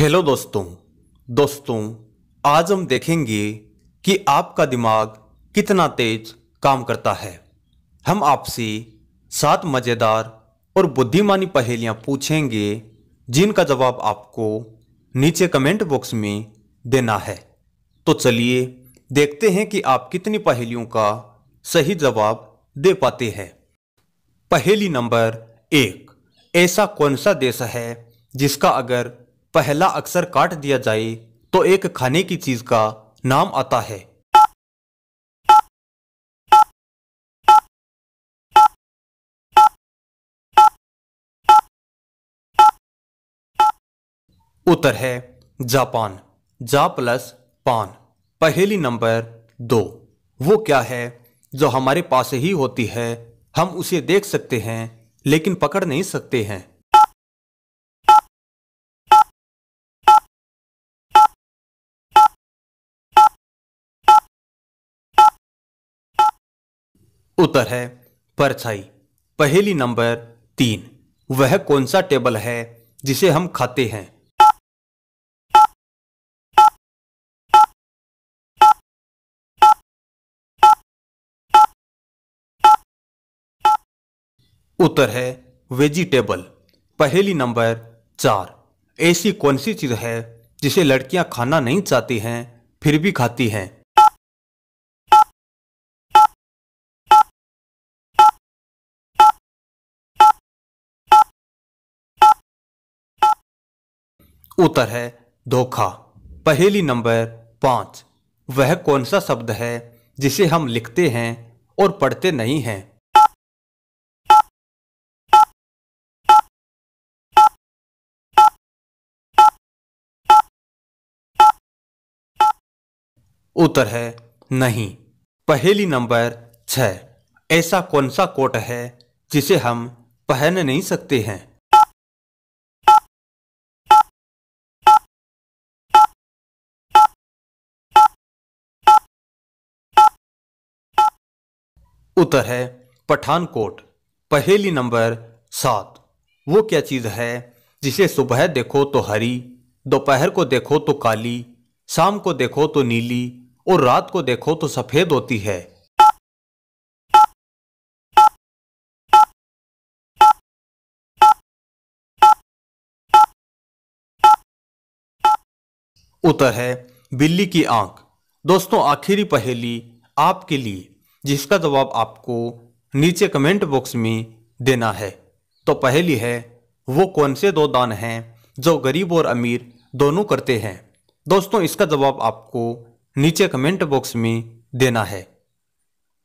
Hello दोस्तों दोस्तों, आज हम देखेंगे कि आपका दिमाग कितना तेज काम करता है। हम आपसे सात मज़ेदार और बुद्धिमानी पहेलियाँ पूछेंगे, जिनका जवाब आपको नीचे कमेंट बॉक्स में देना है। तो चलिए देखते हैं कि आप कितनी पहेलियों का सही जवाब दे पाते हैं। पहेली नंबर एक, ऐसा कौन सा देश है जिसका अगर पहला अक्षर काट दिया जाए तो एक खाने की चीज़ का नाम आता है। उत्तर है जापान। जा प्लस पान। पहेली नंबर दो। वो क्या है जो हमारे पास ही होती है, हम उसे देख सकते हैं, लेकिन पकड़ नहीं सकते हैं। उत्तर है, परछाई। पहेली नंबर तीन। वह कौन सा टेबल है जिसे हम खाते हैं? उत्तर है, वेजिटेबल। पहेली नंबर चार। ऐसी कौन सी चीज़ है जिसे लड़कियाँ खाना नहीं चाहती हैं, फिर भी खाती हैं? उत्तर है धोखा। पहेली नंबर पाँच। वह कौन सा शब्द है जिसे हम लिखते हैं और पढ़ते नहीं हैं? उत्तर है नहीं। पहेली नंबर छह ऐसा कौन सा कोट है जिसे हम पहन नहीं सकते हैं? उत्तर है पठानकोट, पहेली नंबर सात। वो क्या चीज़ है जिसे सुबह देखो तो हरी, दोपहर को देखो तो काली, शाम को देखो तो नीली और रात को देखो तो सफ़ेद होती है? उत्तर है बिल्ली की आँख। दोस्तों, आखिरी पहेली आपके लिए। जिसका जवाब आपको नीचे कमेंट बॉक्स में देना है। तो पहली है, वो कौन से दो दान हैं जो गरीब और अमीर दोनों करते हैं? दोस्तों, इसका जवाब आपको नीचे कमेंट बॉक्स में देना है।